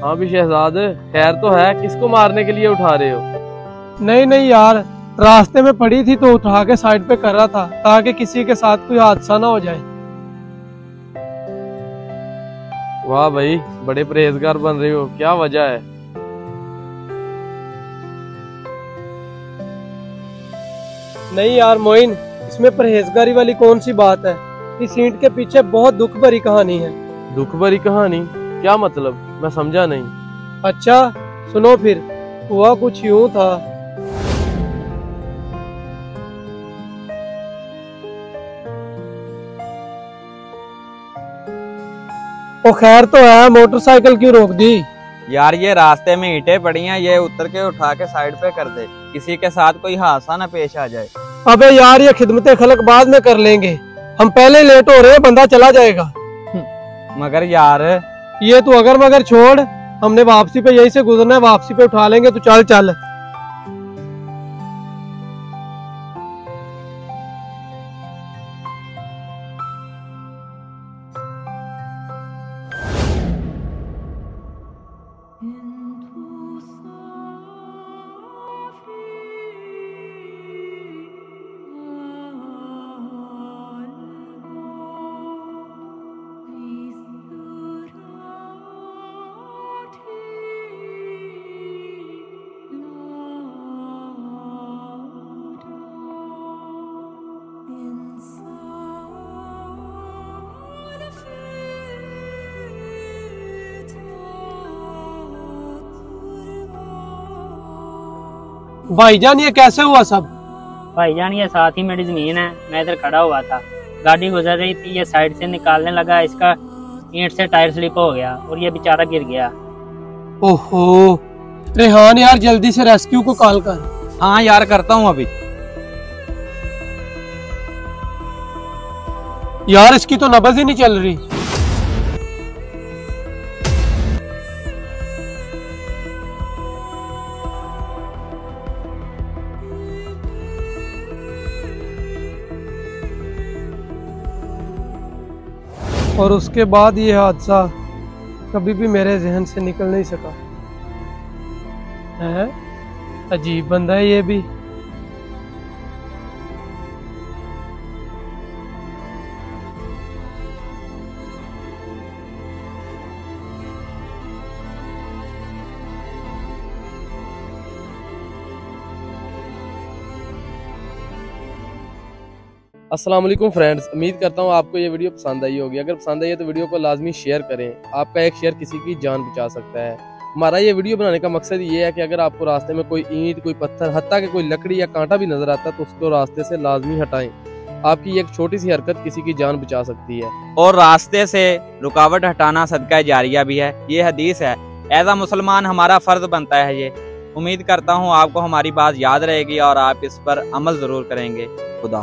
हाँ भी शहजाद, खैर तो है, किसको मारने के लिए उठा रहे हो? नहीं नहीं यार, रास्ते में पड़ी थी तो उठा के साइड पे कर रहा था, ताकि किसी के साथ कोई हादसा ना हो जाए। वाह भाई बड़े परहेजगार बन रहे हो क्या वजह है? नहीं यार मोइन इसमें परहेजगारी वाली कौन सी बात है? इस ईंट के पीछे बहुत दुख भरी कहानी है। दुख भरी कहानी? क्या मतलब? मैं समझा नहीं। अच्छा सुनो फिर हुआ कुछ यूँ था। ओ खैर तो है मोटरसाइकिल क्यों रोक दी? यार ये रास्ते में ईंटें पड़ी हैं ये उतर के उठा के साइड पे कर दे। किसी के साथ कोई हादसा ना पेश आ जाए। अबे यार ये खिदमत खलक बाद में कर लेंगे। हम पहले लेट हो रहे हैं बंदा चला जाएगा। मगर यार ये तू अगर मगर छोड़ हमने वापसी पे यही से गुजरना है वापसी पे उठा लेंगे तो चल चल। भाईजान ये कैसे हुआ सब? भाईजान ये साथ ही मेरी ज़मीन है। मैं इधर खड़ा हुआ था। गाड़ी गुजर रही थी ये साइड से निकालने लगा। इसका ईंट से टायर स्लिप हो गया और ये बेचारा गिर गया। ओहो रेहान यार जल्दी से रेस्क्यू को कॉल कर। हाँ यार करता हूँ अभी। यार इसकी तो नबज ही नहीं चल रही। और उसके बाद ये हादसा कभी भी मेरे जहन से निकल नहीं सका। है? अजीब बंदा है ये भी। अस्सलाम वालेकुम फ्रेंड्स, उम्मीद करता हूँ आपको ये वीडियो पसंद आई होगी। अगर पसंद आई है तो वीडियो को लाजमी शेयर करें। आपका एक शेयर किसी की जान बचा सकता है। हमारा ये वीडियो बनाने का मकसद ये है कि अगर आपको रास्ते में कोई ईंट, कोई पत्थर हत्या के कोई लकड़ी या कांटा भी नज़र आता है तो उसको रास्ते से लाजमी हटाएँ। आपकी एक छोटी सी हरकत किसी की जान बचा सकती है। और रास्ते से रुकावट हटाना सदका जारिया भी है। ये हदीस है। एज मुसलमान हमारा फ़र्ज़ बनता है ये। उम्मीद करता हूँ आपको हमारी बात याद रहेगी और आप इस पर अमल ज़रूर करेंगे। खुदा।